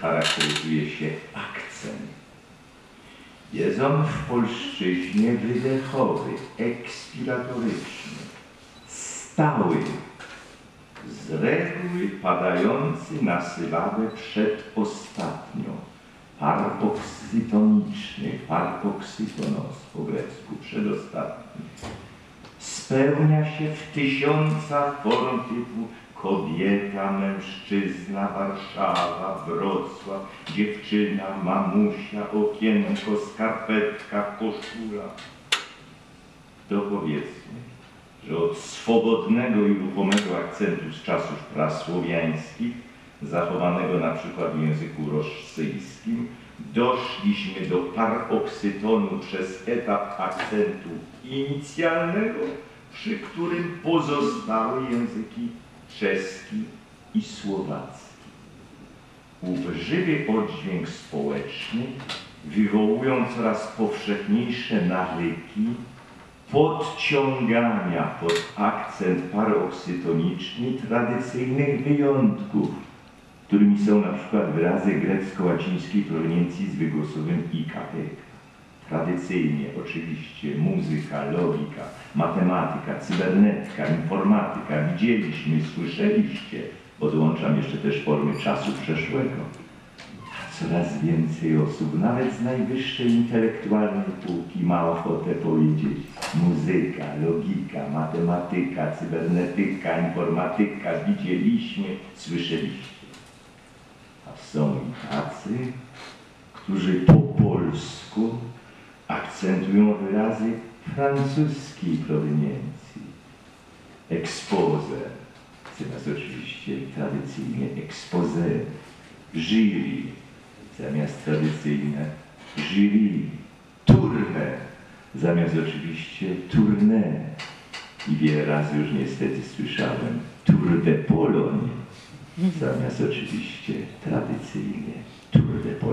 charakteryzuje się akcent. Jest on w polszczyźnie wydechowy, ekspiratoryczny, stały, z reguły padający na sylabę przedostatnią, paroksytoniczny, paroksytonos po grecku, przedostatni. Spełnia się w tysiącach form typu kobieta, mężczyzna, Warszawa, Wrocław, dziewczyna, mamusia, okienko, skarpetka, koszula. To powiedzmy, że od swobodnego i ruchomego akcentu z czasów prasłowiańskich, zachowanego na przykład w języku rosyjskim, doszliśmy do paroksytonu przez etap akcentu inicjalnego, przy którym pozostały języki czeski i słowacki. Ów żywy oddźwięk społeczny wywołują coraz powszechniejsze nawyki podciągania pod akcent paroksytoniczny tradycyjnych wyjątków, którymi są na przykład wyrazy grecko-łacińskiej proweniencji z wygłosowym ikapek. Tradycyjnie oczywiście muzyka, logika, matematyka, cybernetyka, informatyka widzieliśmy, słyszeliście. Podłączam jeszcze też formy czasu przeszłego. Coraz więcej osób, nawet z najwyższej intelektualnej półki, ma ochotę powiedzieć muzyka, logika, matematyka, cybernetyka, informatyka, widzieliśmy, słyszeliście. A są i tacy, którzy po polsku akcentują wyrazy francuskiej proweniencji. Expose, zamiast oczywiście tradycyjnie expose, jury, zamiast tradycyjne jury, tournée, zamiast oczywiście tournée. I wiele razy już niestety słyszałem Tour de Pologne, zamiast oczywiście tradycyjnie Tour de Pologne.